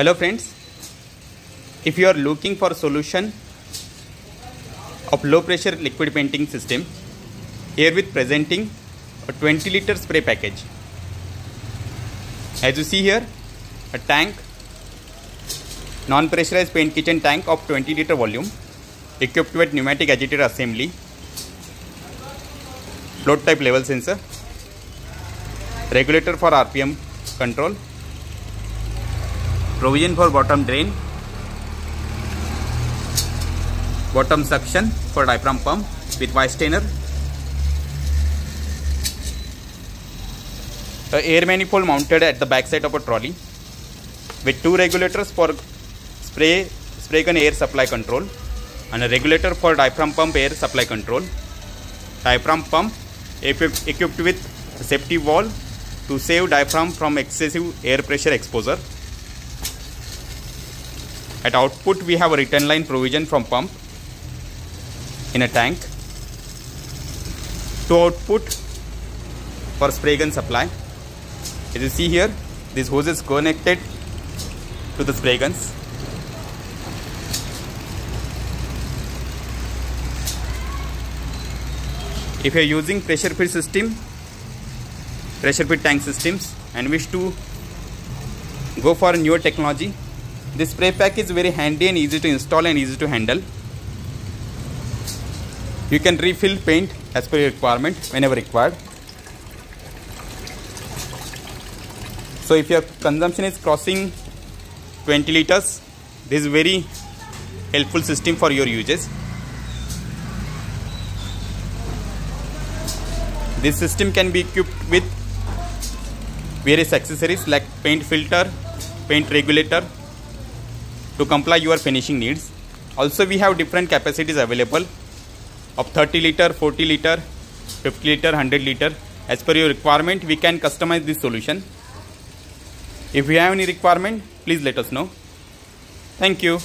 Hello friends, if you are looking for solution of low pressure liquid painting system, here with presenting a 20-liter spray package. As you see here, a tank, non-pressurized paint kitchen tank of 20-liter volume, equipped with pneumatic agitator assembly, float type level sensor, regulator for RPM control, provision for bottom drain bottom suction for diaphragm pump with Weisstainer stainer air manifold mounted at the backside of a trolley with two regulators for spray spray gun air supply control and a regulator for diaphragm pump air supply control diaphragm pump equipped with safety valve to save diaphragm from excessive air pressure exposure at output, we have a return line provision from pump in a tank to output for spray gun supply. As you see here, this hose is connected to the spray guns. If you are using pressure fit system, pressure fit tank systems and wish to go for newer technology, this spray pack is very handy and easy to install and easy to handle. You can refill paint as per your requirement whenever required. So if your consumption is crossing 20 liters, this is very helpful system for your uses. This system can be equipped with various accessories like paint filter, paint regulator, to comply your finishing needs. Also we have different capacities available of 30 liter, 40 liter, 50 liter, 100 liter. As per your requirement we can customize this solution. If you have any requirement please let us know. Thank you.